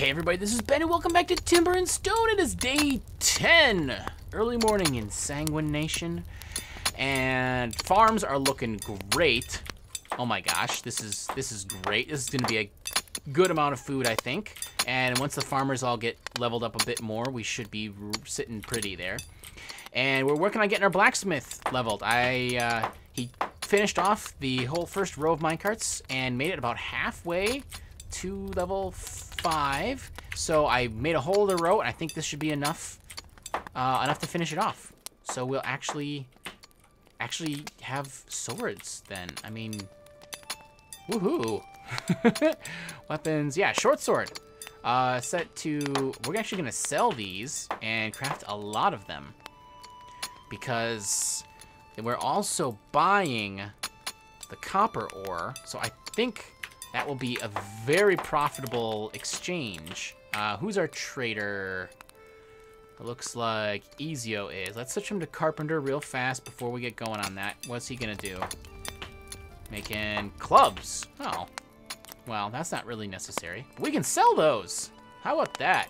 Hey everybody, this is Ben and welcome back to Timber and Stone. It is day 10, early morning in Sanguine Nation. And farms are looking great. Oh my gosh, this is this is great. This is gonna be a good amount of food, I think. And once the farmers all get leveled up a bit more, we should be sitting pretty there. And we're working on getting our blacksmith leveled. I uh, he finished off the whole first row of minecarts and made it about halfway to level five. So I made a whole other row, and I think this should be enough, uh, enough to finish it off. So we'll actually, actually have swords then. I mean, woohoo! Weapons, yeah, short sword. Uh, set to, we're actually gonna sell these and craft a lot of them because we're also buying the copper ore. So I think that will be a very profitable exchange. Uh, who's our trader? It looks like Ezio is. Let's switch him to Carpenter real fast before we get going on that. What's he gonna do? Making clubs. Oh. Well, that's not really necessary. We can sell those. How about that?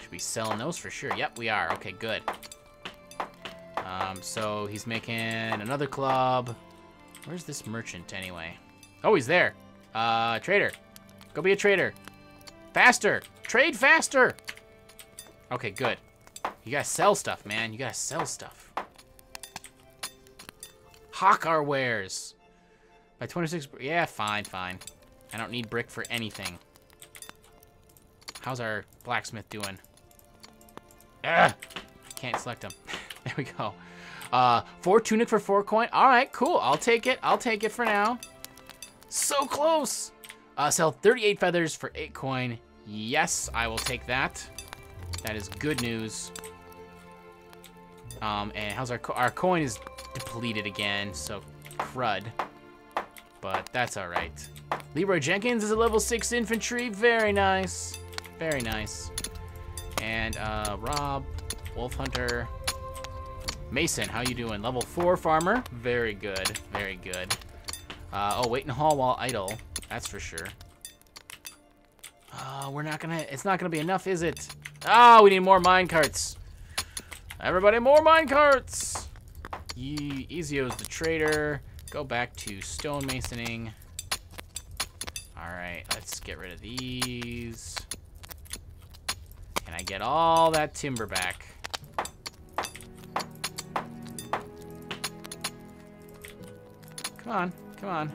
Should be selling those for sure. Yep, we are. Okay, good. Um, so he's making another club. Where's this merchant anyway? Oh, he's there. Uh, trader. Go be a trader. Faster. Trade faster. Okay, good. You gotta sell stuff, man. You gotta sell stuff. Hawk our wares. By 26, yeah, fine, fine. I don't need brick for anything. How's our blacksmith doing? Ugh, can't select him. there we go. Uh, four tunic for four coin. All right, cool. I'll take it. I'll take it for now. So close. Uh, sell 38 feathers for 8 coin. Yes, I will take that. That is good news. Um, and how's our co our coin is depleted again, so crud. But that's all right. Leroy Jenkins is a level 6 infantry. Very nice. Very nice. And uh, Rob, Wolf Hunter, Mason, how you doing? Level 4 farmer. Very good. Very good. Uh, oh, wait in the hall while idle. That's for sure. Uh, we're not gonna, it's not gonna be enough, is it? Oh, we need more mine carts. Everybody, more mine carts. Ye Ezio's the trader. Go back to stonemasoning. All right, let's get rid of these. Can I get all that timber back? Come on. Come on.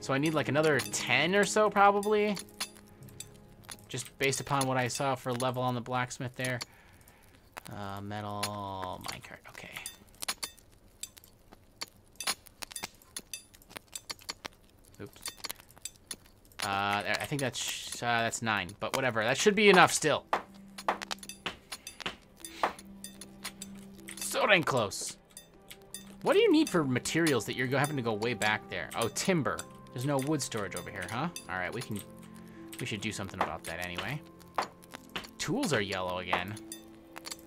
So I need like another 10 or so probably. Just based upon what I saw for level on the blacksmith there. Uh, metal minecart, okay. Oops. Uh, I think that's uh, that's nine, but whatever. That should be enough still. So dang close. What do you need for materials that you're having to go way back there? Oh, timber. There's no wood storage over here, huh? All right, we can, we should do something about that anyway. Tools are yellow again.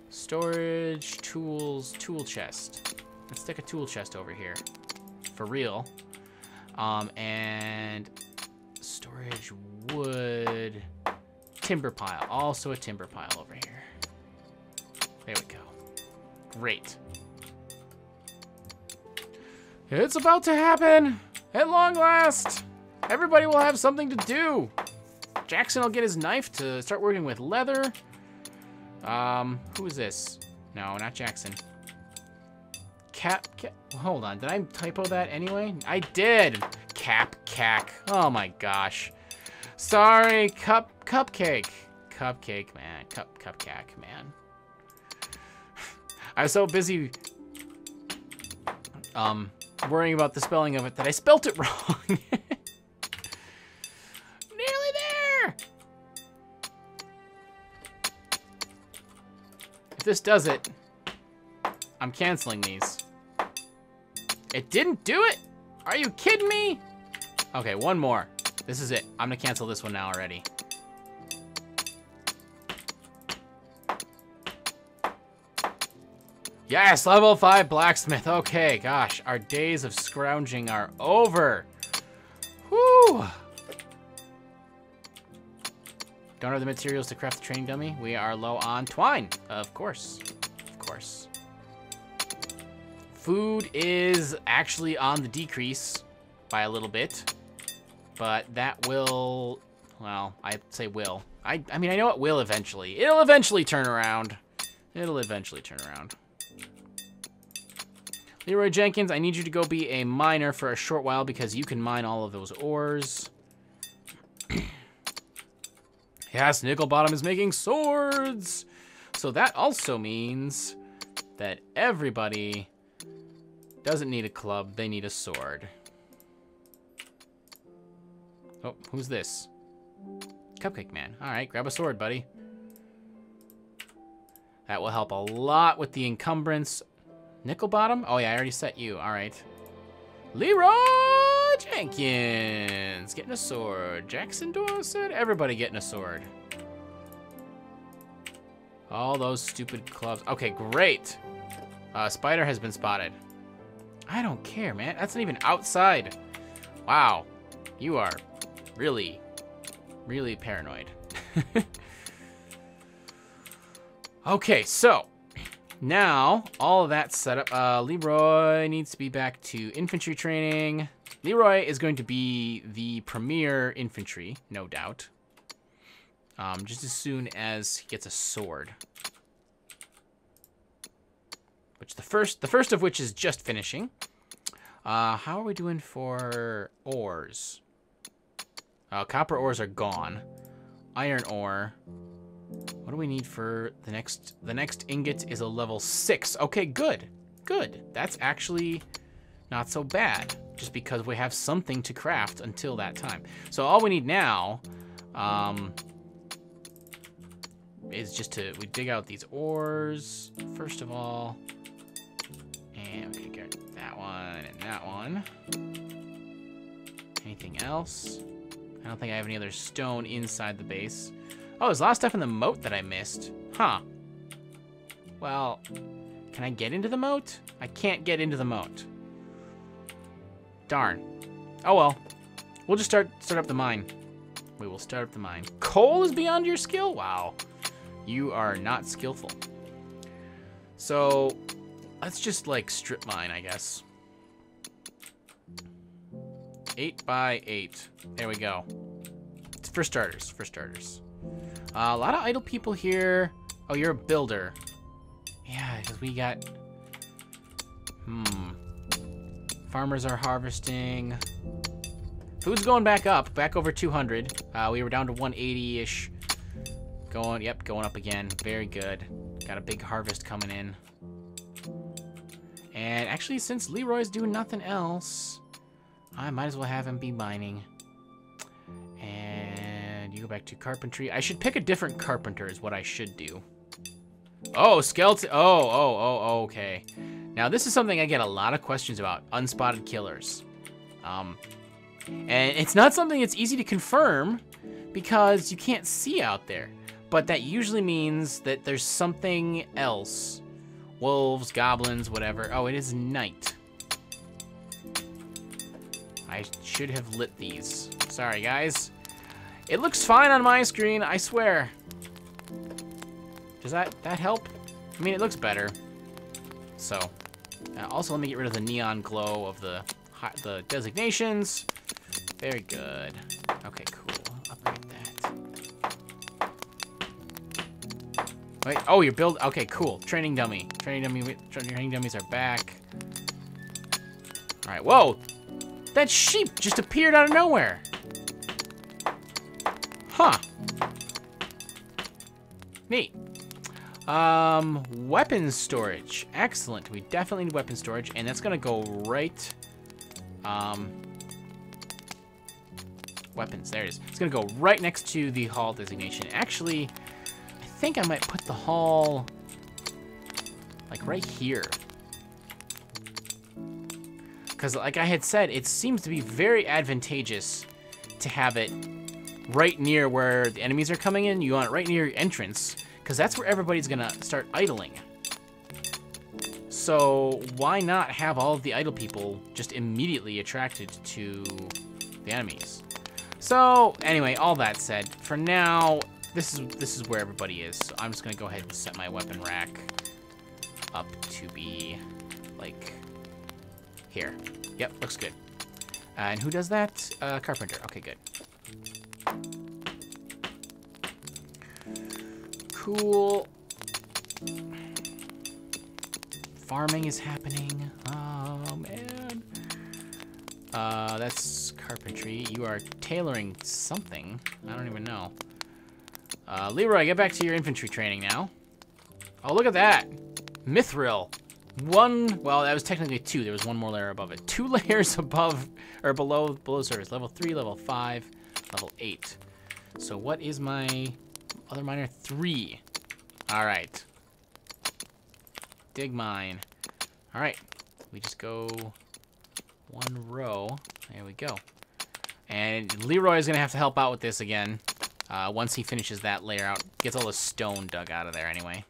Storage, tools, tool chest. Let's stick a tool chest over here. For real. Um, and storage, wood, timber pile. Also a timber pile over here. There we go. Great. It's about to happen! At long last! Everybody will have something to do! Jackson will get his knife to start working with leather. Um, who is this? No, not Jackson. Cap, cap, hold on, did I typo that anyway? I did! Cap, cack, oh my gosh. Sorry, cup, cupcake. Cupcake, man, cup, cupcake, man. I was so busy, um, worrying about the spelling of it that I spelt it wrong. Nearly there! If this does it, I'm canceling these. It didn't do it? Are you kidding me? Okay, one more. This is it. I'm gonna cancel this one now already. Yes, level 5 blacksmith. Okay, gosh, our days of scrounging are over. Whew. Don't have the materials to craft the training dummy. We are low on twine. Of course. Of course. Food is actually on the decrease by a little bit. But that will... Well, I'd say will. I, I mean, I know it will eventually. It'll eventually turn around. It'll eventually turn around. Leroy Jenkins, I need you to go be a miner for a short while because you can mine all of those ores. yes, Nickelbottom is making swords! So that also means that everybody doesn't need a club, they need a sword. Oh, who's this? Cupcake Man. All right, grab a sword, buddy. That will help a lot with the encumbrance. Nickel bottom? Oh, yeah, I already set you. All right. Leroy Jenkins getting a sword. Jackson Dorset, everybody getting a sword. All those stupid clubs. Okay, great. Uh, spider has been spotted. I don't care, man. That's not even outside. Wow. You are really, really paranoid. okay, so now all of that set up. Uh, Leroy needs to be back to infantry training. Leroy is going to be the premier infantry, no doubt. Um, just as soon as he gets a sword. Which the first, the first of which is just finishing. Uh, how are we doing for ores? Uh, copper ores are gone. Iron ore. What do we need for the next? The next ingot is a level six. Okay, good, good. That's actually not so bad. Just because we have something to craft until that time. So all we need now, um, is just to we dig out these ores first of all, and we get that one and that one. Anything else? I don't think I have any other stone inside the base. Oh, there's a lot of stuff in the moat that I missed. Huh. Well, can I get into the moat? I can't get into the moat. Darn. Oh well. We'll just start start up the mine. We will start up the mine. Coal is beyond your skill? Wow. You are not skillful. So, let's just like strip mine, I guess. Eight by eight. There we go. It's for starters, for starters. Uh, a lot of idle people here. Oh, you're a builder. Yeah, because we got... Hmm. Farmers are harvesting. Food's going back up, back over 200. Uh, we were down to 180-ish. Going, yep, going up again. Very good. Got a big harvest coming in. And actually, since Leroy's doing nothing else, I might as well have him be mining. Go back to carpentry. I should pick a different carpenter is what I should do. Oh, skeleton. Oh, oh, oh, okay. Now, this is something I get a lot of questions about. Unspotted killers. Um, and it's not something that's easy to confirm because you can't see out there. But that usually means that there's something else. Wolves, goblins, whatever. Oh, it is night. I should have lit these. Sorry, guys. It looks fine on my screen, I swear. Does that, that help? I mean, it looks better. So, uh, also let me get rid of the neon glow of the, the designations. Very good. Okay, cool. Upgrade that. Wait, oh, you're build. Okay, cool. Training dummy. Training dummy. Training dummies are back. All right. Whoa, that sheep just appeared out of nowhere. Huh. Neat. Um, weapons storage. Excellent. We definitely need weapon storage, and that's gonna go right. Um, weapons. There it is. It's gonna go right next to the hall designation. Actually, I think I might put the hall like right here. Because like I had said, it seems to be very advantageous to have it right near where the enemies are coming in. You want it right near your entrance, because that's where everybody's to start idling. So why not have all of the idle people just immediately attracted to the enemies? So anyway, all that said, for now, this is this is where everybody is. So I'm just gonna go ahead and set my weapon rack up to be like here. Yep, looks good. And who does that? Uh, carpenter. Okay, good. Cool. Farming is happening. Oh man. Uh, that's carpentry. You are tailoring something. I don't even know. Uh, Leroy, get back to your infantry training now. Oh, look at that. Mithril. One, well, that was technically two. There was one more layer above it. Two layers above, or below, below surface. Level three, level five, level eight. So what is my other miner? Three. All right. Dig mine. All right. We just go one row. There we go. And Leroy is going to have to help out with this again. Uh, once he finishes that layer out, gets all the stone dug out of there anyway.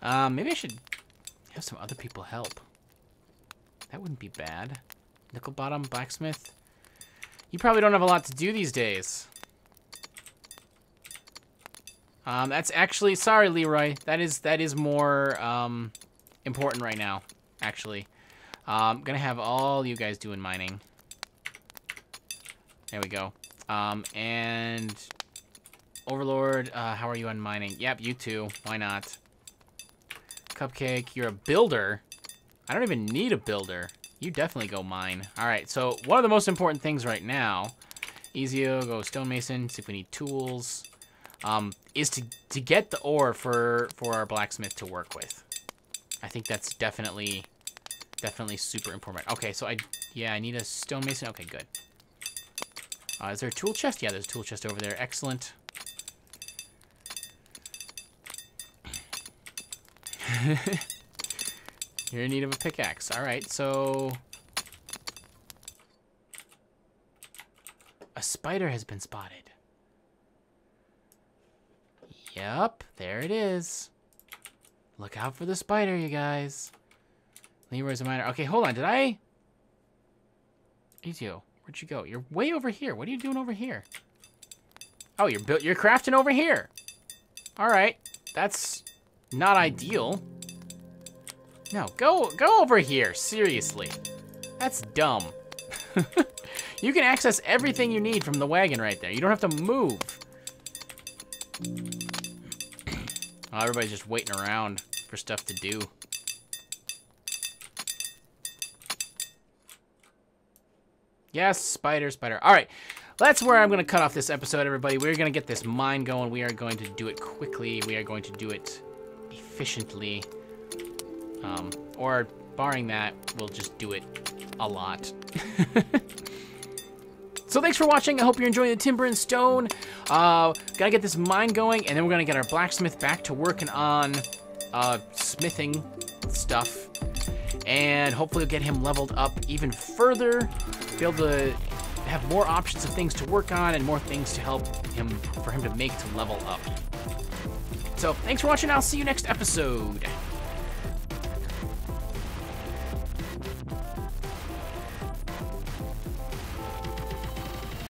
Um, maybe I should have some other people help. That wouldn't be bad. Nickel bottom, blacksmith. You probably don't have a lot to do these days. Um, that's actually, sorry, Leroy. That is, that is more, um, important right now, actually. I'm um, gonna have all you guys doing mining. There we go. Um, and Overlord, uh, how are you on mining? Yep, you too. Why not? Cupcake, you're a builder. I don't even need a builder. You definitely go mine. All right, so one of the most important things right now, Ezio, go stonemason, see if we need tools, um, is to, to get the ore for, for our blacksmith to work with. I think that's definitely, definitely super important. Okay, so I, yeah, I need a stonemason. Okay, good. Uh, is there a tool chest? Yeah, there's a tool chest over there. Excellent. You're in need of a pickaxe. All right, so... A spider has been spotted. Yep, there it is. Look out for the spider, you guys. Leroy's a miner. Okay, hold on. Did I... Ezio, where'd you go? You're way over here. What are you doing over here? Oh, you're built. You're crafting over here. All right, that's not ideal. No, go go over here. Seriously, that's dumb. you can access everything you need from the wagon right there. You don't have to move. Oh, everybody's just waiting around for stuff to do. Yes, spider, spider. All right, that's where I'm going to cut off this episode, everybody. We're going to get this mine going. We are going to do it quickly. We are going to do it efficiently. Um, or, barring that, we'll just do it a lot. So thanks for watching. I hope you're enjoying the timber and stone. Uh, gotta get this mine going, and then we're gonna get our blacksmith back to working on uh, smithing stuff. And hopefully get him leveled up even further. Be able to have more options of things to work on and more things to help him, for him to make to level up. So thanks for watching. I'll see you next episode.